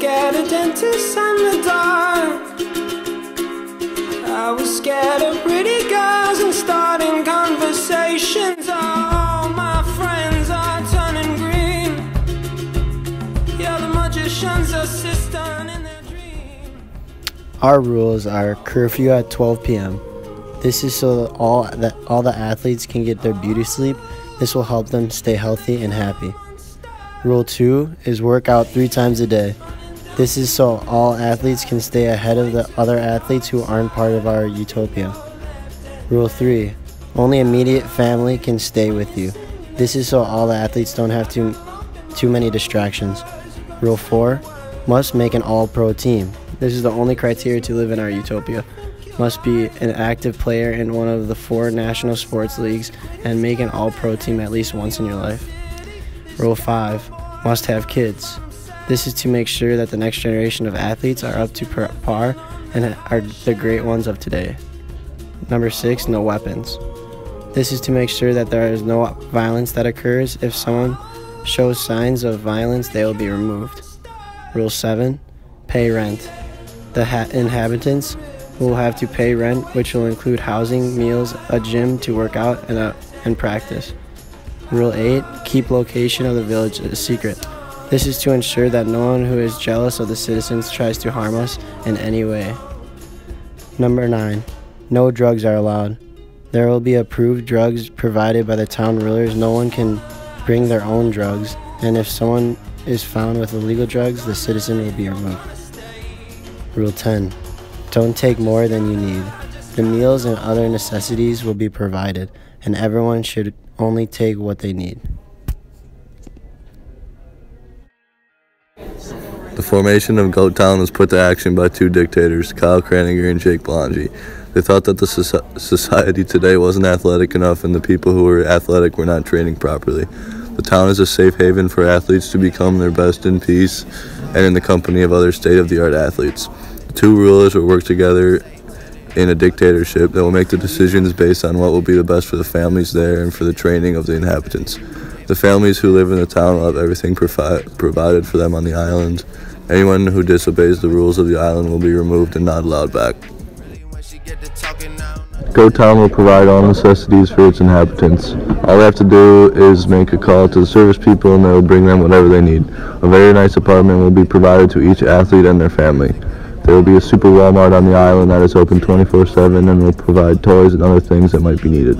dentist and the dark. I was scared of pretty girls and starting conversations. All my friends are turning green. Yeah, the magician's assistant in their dream. Our rules are curfew at 12 p.m. This is so that all that all the athletes can get their beauty sleep. This will help them stay healthy and happy. Rule 2 is work out 3 times a day. This is so all athletes can stay ahead of the other athletes who aren't part of our utopia. Rule 3 only immediate family can stay with you. This is so all the athletes don't have too too many distractions. Rule 4 must make an all pro team. This is the only criteria to live in our utopia. Must be an active player in one of the four national sports leagues and make an all pro team at least once in your life. Rule 5 must have kids. This is to make sure that the next generation of athletes are up to par- and are the great ones of today. Number 6 no weapons. This is to make sure that there is no violence that occurs. If someone shows signs of violence, they will be removed. Rule 7 Pay rent. The ha- inhabitants will have to pay rent, which will include housing, meals, a gym to work out, and, a, and practice. Rule 8 Keep location of the village a secret. This is to ensure that no one who is jealous of the citizens tries to harm us in any way. Number 9 No drugs are allowed. There will be approved drugs provided by the town rulers. No one can bring their own drugs, and if someone is found with illegal drugs, the citizen will be removed. Rule 10 Don't take more than you need. The meals and other necessities will be provided, and everyone should only take what they need. The formation of Goat Town was put to action by two dictators, Kyle Craninger and Jake Belongia. They thought that the soci- society today wasn't athletic enough and the people who were athletic were not training properly. The town is a safe haven for athletes to become their best in peace and in the company of other state of the art athletes. The two rulers will work together in a dictatorship that will make the decisions based on what will be the best for the families there and for the training of the inhabitants. The families who live in the town will have everything provi- provided for them on the island. Anyone who disobeys the rules of the island will be removed and not allowed back. Goat Town will provide all necessities for its inhabitants. All they have to do is make a call to the service people and they will bring them whatever they need. A very nice apartment will be provided to each athlete and their family. There will be a super Walmart on the island that is open 24-7 and will provide toys and other things that might be needed.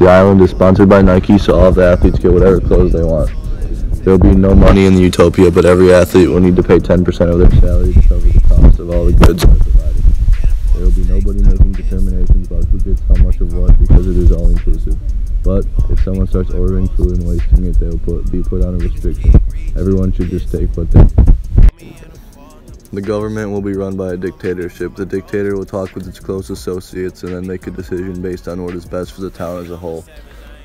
The island is sponsored by Nike, so all the athletes get whatever clothes they want. There will be no money in the Utopia, but every athlete will need to pay 10% of their salary to cover the cost of all the goods that are provided. There will be nobody making determinations about who gets how much of what because it is all inclusive. But if someone starts ordering food and wasting it, they will put, be put on a restriction. Everyone should just take what they. The government will be run by a dictatorship. The dictator will talk with its close associates and then make a decision based on what is best for the town as a whole.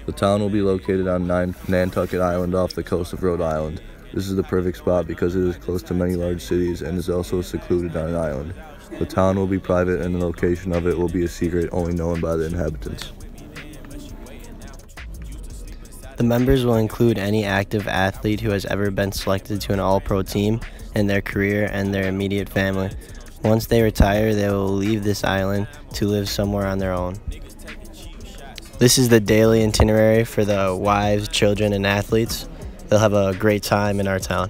The town will be located on Nan- Nantucket Island off the coast of Rhode Island. This is the perfect spot because it is close to many large cities and is also secluded on an island. The town will be private and the location of it will be a secret only known by the inhabitants. The members will include any active athlete who has ever been selected to an all pro team in their career and their immediate family. Once they retire, they will leave this island to live somewhere on their own. This is the daily itinerary for the wives, children, and athletes. They'll have a great time in our town.